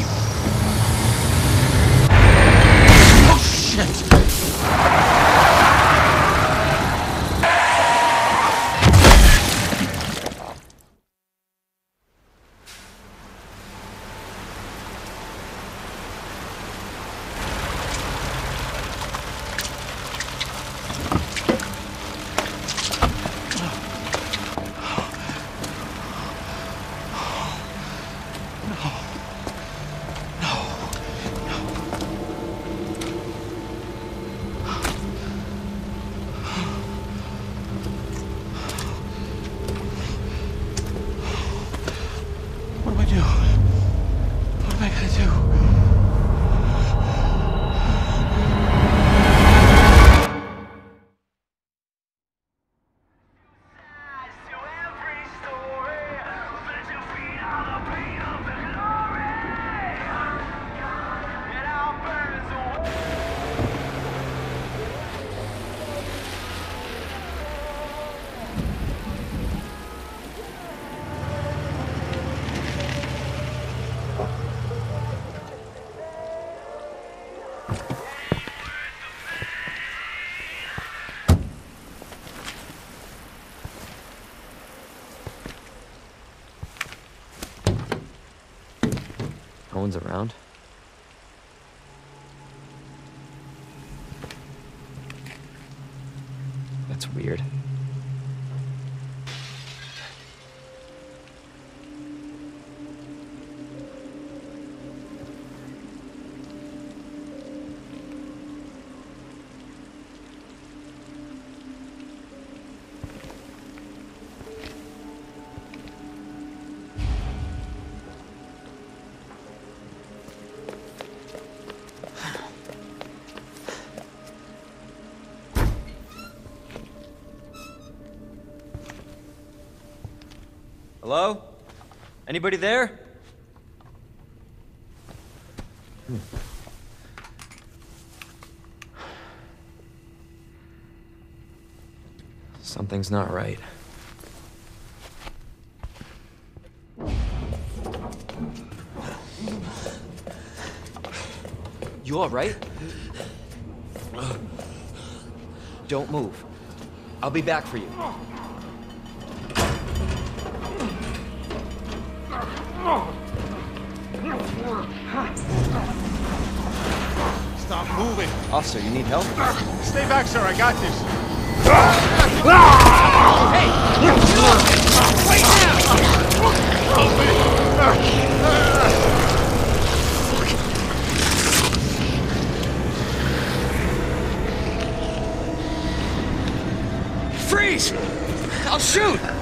some No one's around. That's weird. Anybody there? Something's not right. You alright? Don't move. I'll be back for you. Stop moving. Officer, you need help? Stay back, sir. I got this. Freeze! I'll shoot!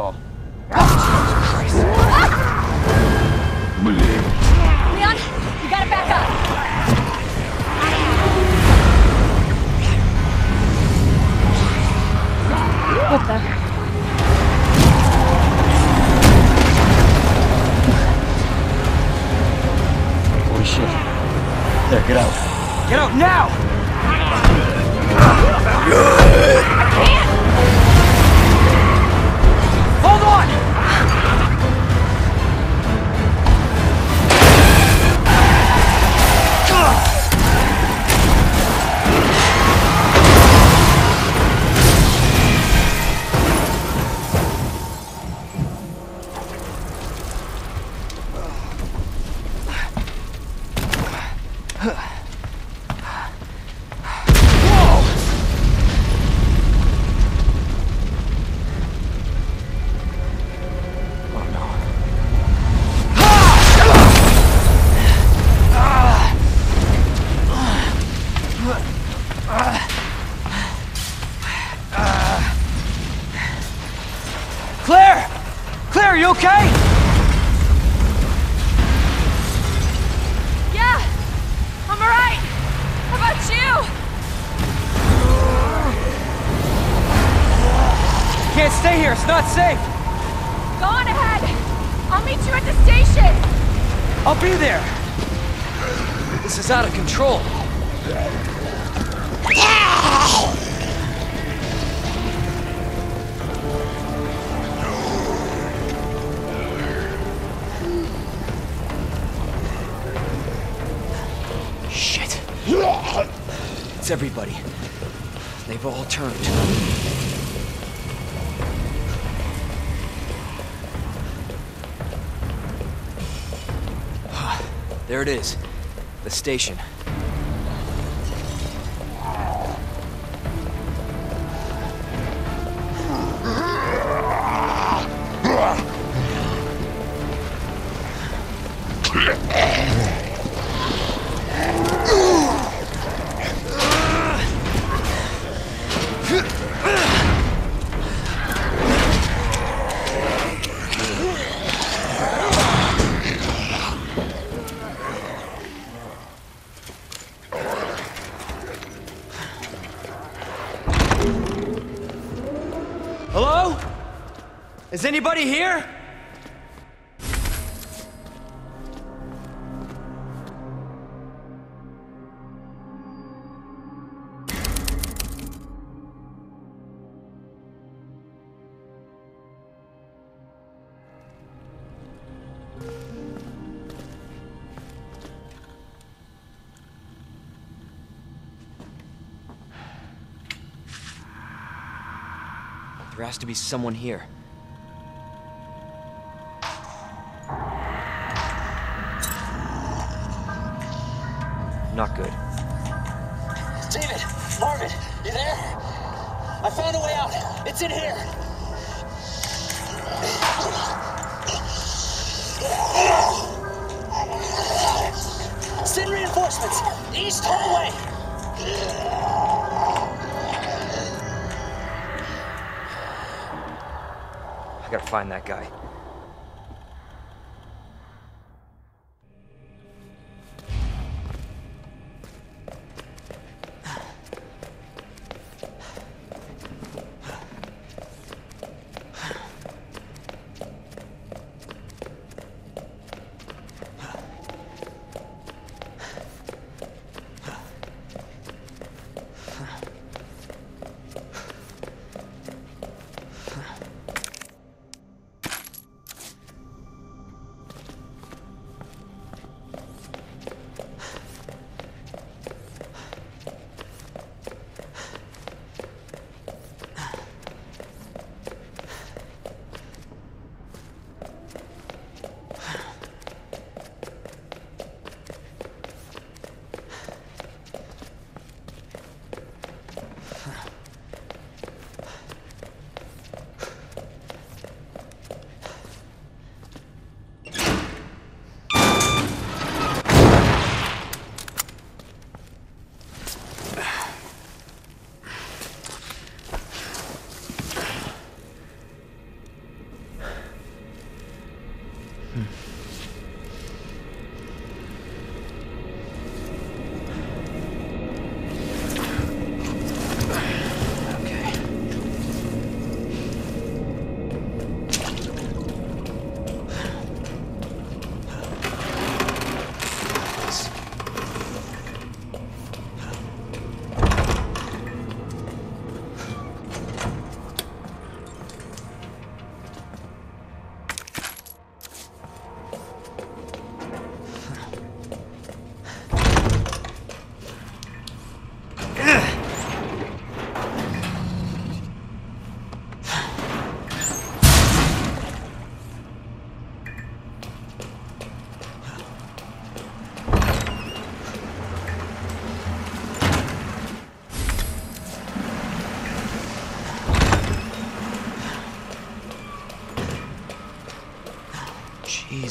Yeah, Stay here, it's not safe! Go on ahead. I'll meet you at the station. I'll be there! This is out of control. Shit. It's everybody. They've all turned. There it is. The station. Is anybody here? There has to be someone here.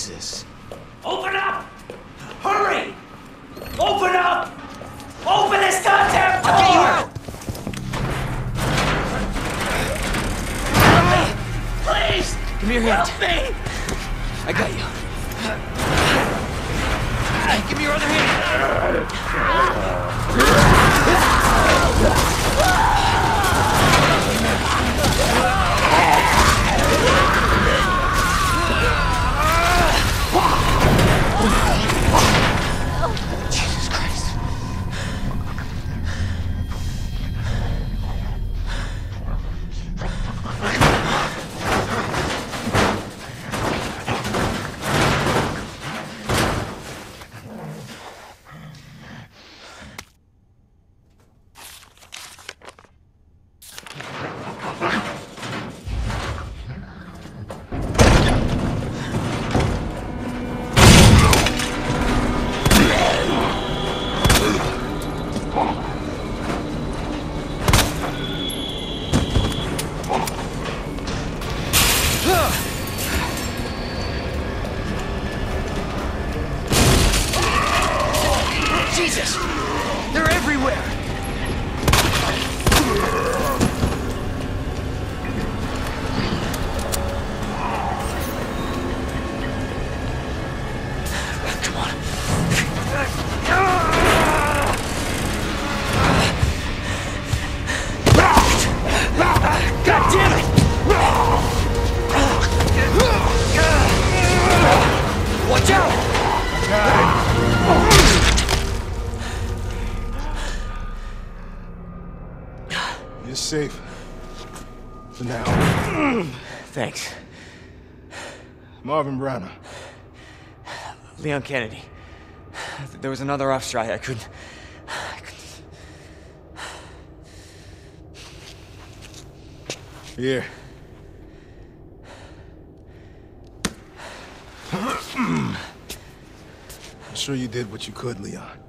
Jesus. For now. Thanks. Marvin Branagh. Leon Kennedy. There was another off strike. I couldn't. I couldn't. Here. I'm sure you did what you could, Leon.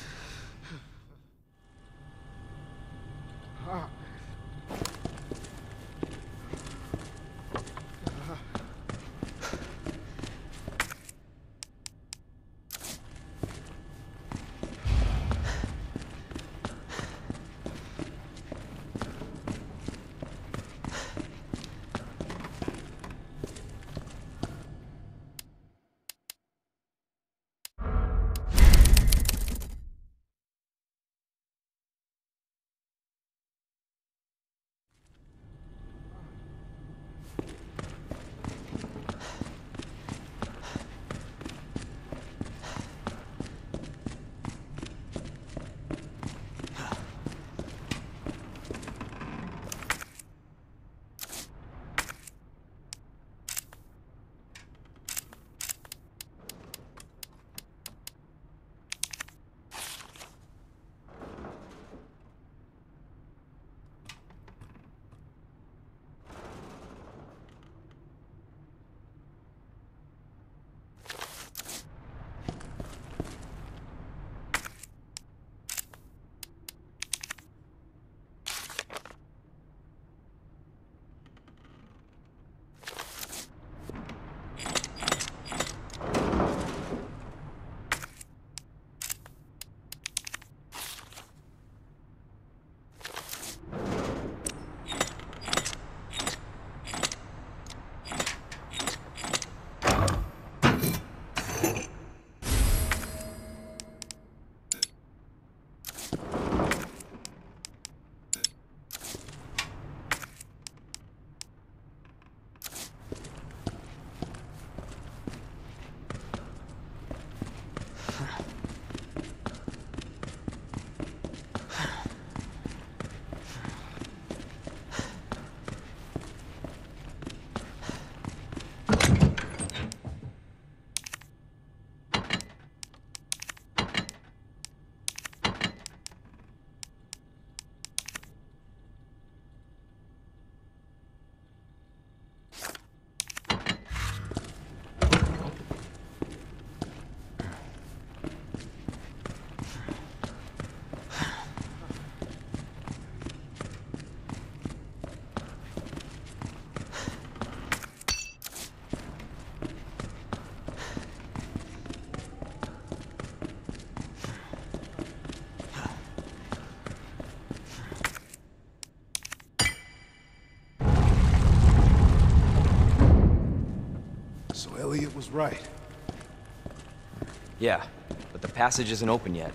So Elliot was right. Yeah, but the passage isn't open yet.